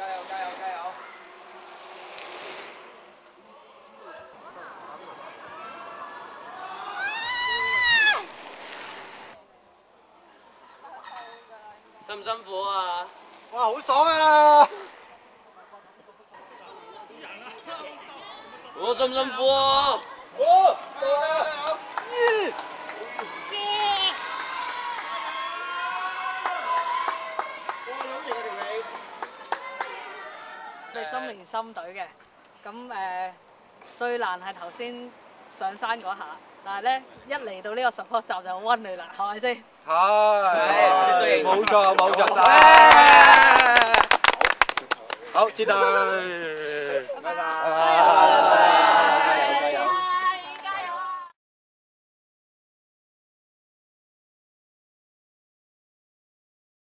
加油，加油，加油！辛唔辛苦啊？哇，好爽啊！我辛唔辛苦啊？我哋心連心隊嘅，咁誒最難係頭先上山嗰下，但係咧一嚟到呢個 support 站就好温暖啦，係咪先？係，冇錯冇錯。好，知道。拜拜。